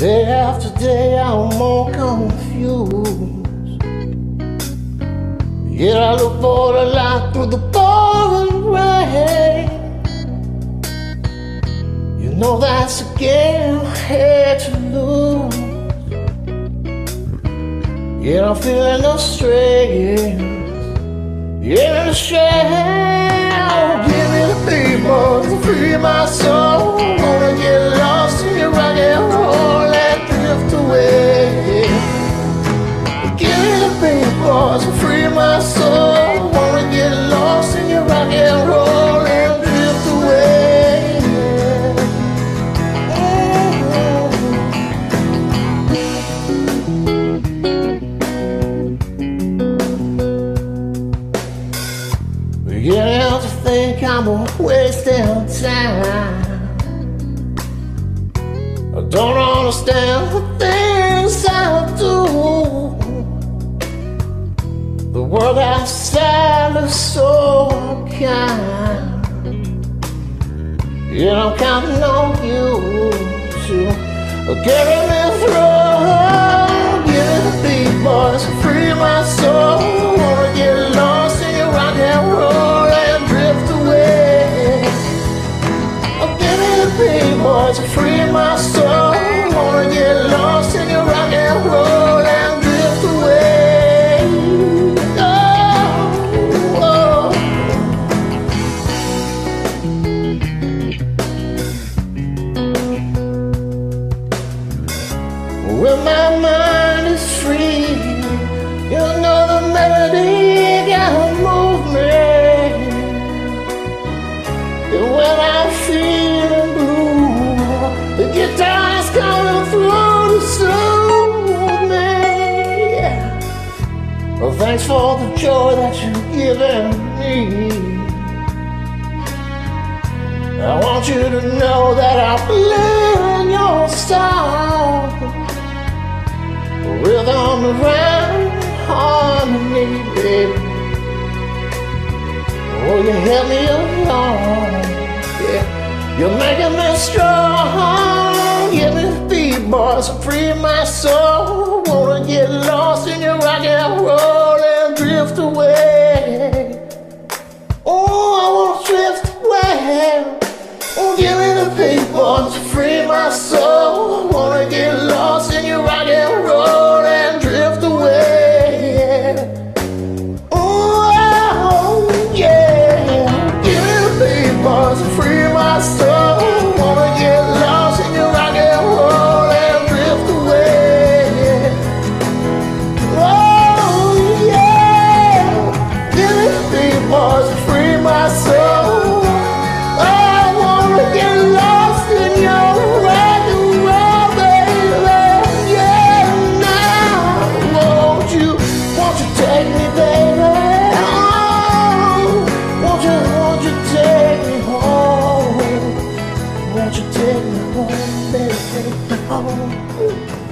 Day after day, I'm more confused. Yet I look for the light through the pouring rain. You know that's a game I had to lose. Yet I'm feeling no strain. Yeah, the shell, give me the people to free my Think I'm wasting time. I don't understand the things I do. The world outside looks so kind. Yet I'm counting on you to carry me When my mind is free, you know the melody can move me. And when I'm feeling blue, the guitar's coming through to soothe me. Well, thanks for the joy that you've given me. I want you to know that I believe Rhythm around harmony, baby. Oh, you help me along. Yeah, you're making me strong. Give me boys, free my soul. Wanna get home? Won't